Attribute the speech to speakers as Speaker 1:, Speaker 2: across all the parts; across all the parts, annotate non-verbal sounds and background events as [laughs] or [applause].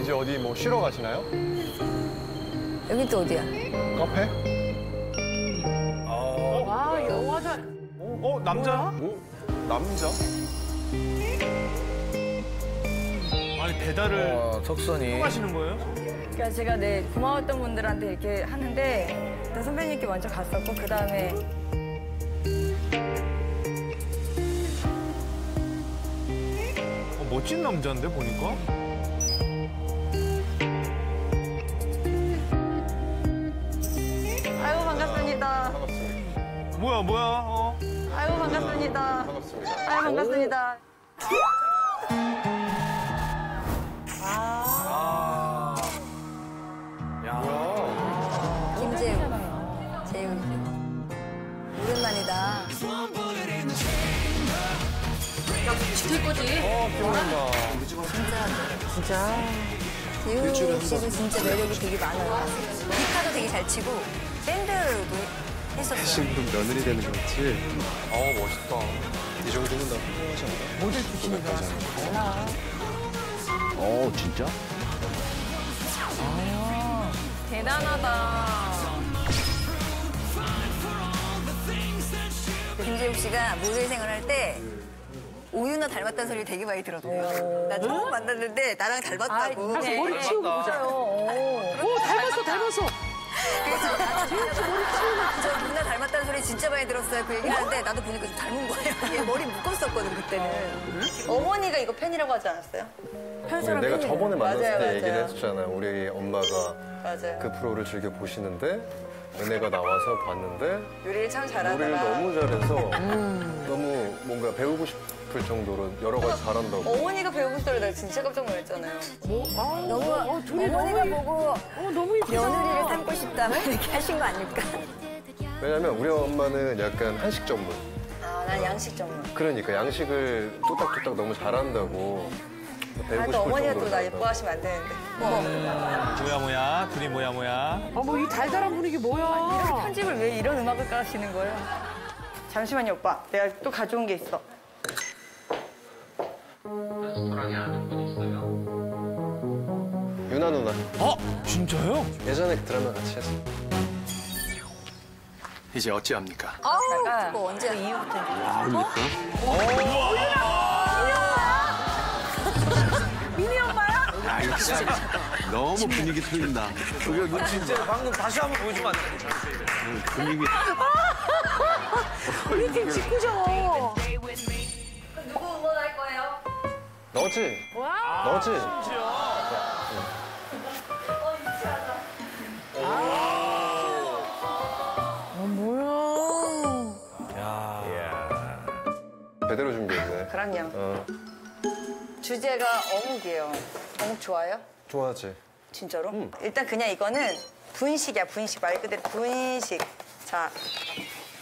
Speaker 1: 이제 어디 뭐 쉬러 가시나요?
Speaker 2: 여기 또 어디야?
Speaker 1: 카페?
Speaker 3: 와 영화다.
Speaker 4: 어 남자?
Speaker 1: 오, 남자?
Speaker 4: 아니 배달을
Speaker 5: 와, 턱선이.
Speaker 4: 하시는 거예요?
Speaker 2: 그러니까 제가 네 고마웠던 분들한테 이렇게 하는데 일단 선배님께 먼저 갔었고 그 다음에
Speaker 4: 어, 멋진 남자인데 보니까. 뭐야 뭐야? 어.
Speaker 2: 아이고 반갑습니다.
Speaker 1: 반갑습니다.
Speaker 2: 아이고 반갑습니다. 김재우, 재우 오랜만이다.
Speaker 1: 어, 기억난다.
Speaker 2: 진짜. 재우 씨도 진짜 매력이 되게 많아요. 기타도 되게 잘 치고 밴드도 했었어요.
Speaker 6: 지금 며느리 되는 거 같지?
Speaker 1: 어, 멋있다. 이 정도면 다 훌륭하지 않나? 모델 출신이다.
Speaker 6: 어, 진짜?
Speaker 2: 대단하다. 김재욱 씨가 모델 생활할 때 오유나 닮았다는 소리 되게 많이 들었대요. 나 처음 만났는데 나랑 닮았다고.
Speaker 3: 가서 머리 치우고 보자요. 오 닮았어 닮았어.
Speaker 2: 그래서 저 누나 닮았다는 소리 진짜 많이 들었어요. 그 얘기 하는데 나도 보니까 좀 닮은 거예요. [laughs] 얘 머리 묶었었거든 그때는. 어머니가 이거 팬이라고 하지 않았어요? 편사람
Speaker 1: 내가
Speaker 2: 팬이에요.
Speaker 1: 저번에 만났을
Speaker 2: 맞아요,
Speaker 1: 때 얘기를
Speaker 2: 맞아요.
Speaker 1: 했었잖아요. 우리 엄마가
Speaker 2: 맞아요.
Speaker 1: 그 프로를 즐겨 보시는데 은혜가 나와서 봤는데
Speaker 2: 요리를 참 잘하더라.
Speaker 1: 노래를 너무 잘해서 너무 뭔가 배우고 싶을 정도로 여러 가지 잘한다고.
Speaker 2: 어머니가 배우고 싶다고 내가 진짜 깜짝 놀랐잖아요. 너무
Speaker 3: 어, 둘이
Speaker 2: 어머니가
Speaker 3: 너무
Speaker 2: 보고
Speaker 3: 어 너무.
Speaker 2: 며느리를 삼고 싶다 막 [laughs] 이렇게 하신 거 아닐까?
Speaker 1: 왜냐면 우리 엄마는 약간 한식 전문.
Speaker 2: 아, 난 양식 전문.
Speaker 1: 그러니까 양식을 뚝딱뚝딱 너무 잘한다고 배우고
Speaker 2: 아,
Speaker 1: 싶을
Speaker 2: 또 어머니가 또 나. 예뻐하시면 안 되는데. 어머,
Speaker 4: 뭐야 뭐야? 둘이 뭐야 뭐야?
Speaker 3: 어머 이 달달한 분위기 뭐야?
Speaker 2: 편집을 왜 이런 음악을 까시는 거예요? 잠시만요, 오빠. 내가 또 가져온 게 있어.
Speaker 1: 유나 누나
Speaker 4: 어? 진짜요?
Speaker 1: 예전에 그 드라마 같이 했어.
Speaker 6: 이제 어찌합니까?
Speaker 2: 내가 그거 언제 이후부터
Speaker 6: 아, 이거 진짜 너무 분위기 틀린다.
Speaker 5: 이거 진짜 방금 다시 한번 보여주면 안 돼?
Speaker 6: 분위기. [laughs]
Speaker 3: 우리 팀 직구죠.
Speaker 2: 누구 응원할 거예요?
Speaker 1: 너지?
Speaker 3: 와.
Speaker 1: 너지? 제대로 준비했네.
Speaker 2: 그럼요.
Speaker 1: 어,
Speaker 2: 주제가 어묵이에요. 어묵 좋아요?
Speaker 1: 좋아하지.
Speaker 2: 진짜로? 일단 그냥 이거는 분식이야, 분식. 말 그대로 분식. 자,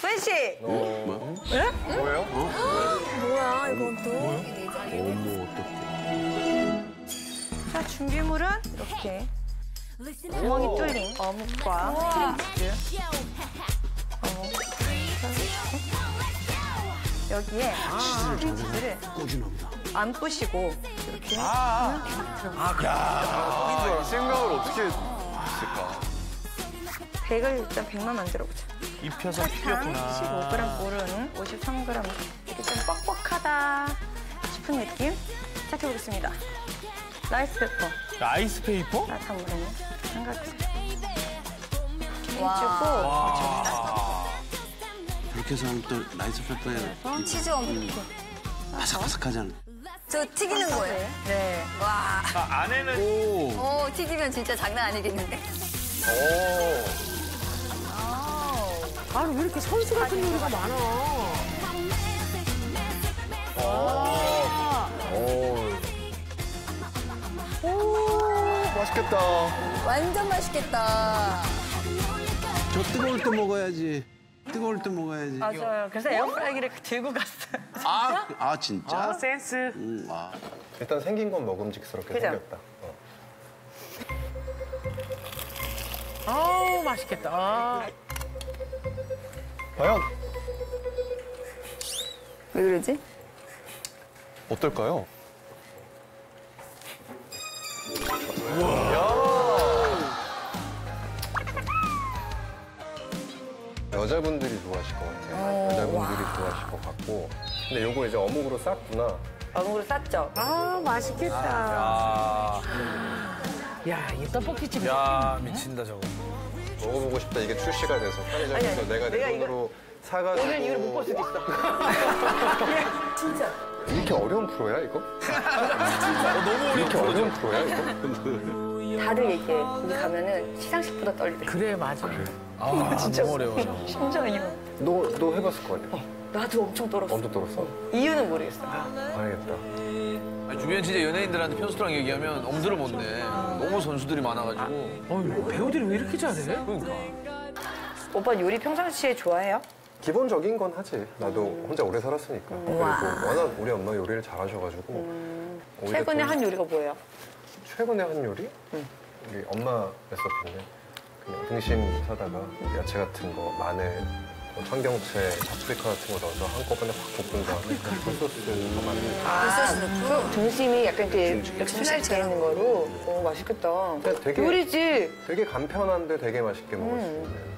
Speaker 2: 분식!
Speaker 1: 어, 뭐예요?
Speaker 2: 뭐야, 이건 또?
Speaker 6: 어머, 어떡해.
Speaker 2: 자, 준비물은 이렇게 구멍이 뚫린 어묵과 크림치즈. 여기에 크림치즈를 안 부시고 이렇게
Speaker 1: 생각을 어떻게 했을까?
Speaker 2: 100을 일단 100만 만들어보자.
Speaker 4: 입혀서 튀겼구나.
Speaker 2: 15g, 물은 53g. 이렇게 좀 뻑뻑하다 싶은 느낌 시작해보겠습니다. 라이스 페퍼.
Speaker 4: 아이스 페이퍼?
Speaker 2: 물에 한 가지. 김치고
Speaker 6: 그렇게 해서 하면 또 rice paper에
Speaker 2: 치즈 어묵.
Speaker 6: 바삭바삭하잖아.
Speaker 2: 저 튀기는 거예요? 네. 와.
Speaker 4: 아, 안에는
Speaker 6: 오!
Speaker 2: 오, 튀기면 진짜 장난 아니겠는데?
Speaker 1: 오,
Speaker 3: 아니 왜 이렇게 선수 같은 요리가 많아?
Speaker 1: 오, 오, 맛있겠다.
Speaker 2: 완전 맛있겠다.
Speaker 6: 저 뜨거울 때 먹어야지. 뜨거울 때 먹어야지.
Speaker 2: 맞아요. 그래서 에어프라이기를 들고 갔어요.
Speaker 6: 아, 아 진짜?
Speaker 3: 아 센스.
Speaker 6: 음, 아.
Speaker 1: 일단 생긴 건 먹음직스럽게
Speaker 2: 그죠?
Speaker 1: 생겼다. 어.
Speaker 3: 아우 맛있겠다. 아.
Speaker 1: 과연
Speaker 2: 왜 그러지?
Speaker 1: 어떨까요? 여자분들이 좋아하실 것 같아요. 여자분들이 좋아하실 것 같고. 근데 요거 이제 어묵으로 쌌구나.
Speaker 2: 어묵으로 쌌죠?
Speaker 3: 아, 맛있겠다.
Speaker 5: 아,
Speaker 3: 야, 이 떡볶이집.
Speaker 5: 야, 미친다, 저거.
Speaker 1: 먹어보고 싶다. 이게 출시가 돼서 편의점에서 내가 내 돈으로 사가지고. 오늘 이후로 못 볼 수도 있어. [laughs] [laughs]
Speaker 2: 진짜.
Speaker 1: 이렇게 어려운 프로야 이거? 너무 이렇게 어려운 프로야 이거?
Speaker 2: 다들 얘기해. 거기 가면은 시상식보다 떨리대.
Speaker 3: 그래, 맞아.
Speaker 5: 아, [laughs] 진짜 너무 어려워.
Speaker 2: 심장이요.
Speaker 1: 너, 너 해봤을 거 아니야?
Speaker 2: 나도 엄청 떨었어.
Speaker 1: 엄청 떨었어?
Speaker 2: 이유는 모르겠어.
Speaker 1: 알겠다.
Speaker 5: 아니, 주변 진짜 연예인들한테 편수랑 얘기하면 엄두를 못 내. 너무 선수들이 많아가지고.
Speaker 3: 어, 배우들이 왜 이렇게 잘해?
Speaker 5: 그러니까.
Speaker 2: 오빠 요리 평상시에 좋아해요?
Speaker 1: 기본적인 건 하지. 나도 혼자 오래 살았으니까. 그리고 워낙 우리 엄마 요리를 잘하셔가지고. 오히려
Speaker 2: 최근에
Speaker 1: 좀-
Speaker 2: 한 요리가 뭐예요?
Speaker 1: 최근에 한 요리? 우리 엄마 레시피인데 그냥 등심 사다가 야채 같은 거, 마늘, 뭐 청경채, 파프리카 같은 거 넣어서 한꺼번에 확 볶은 다음에 그냥 굴소스 더 만들고
Speaker 2: 그 등심이 약간 이렇게 돼 있는 거로. 오, 맛있겠다.
Speaker 1: 되게-
Speaker 2: 요리지.
Speaker 1: 되게 간편한데 되게 맛있게 먹을 수 있는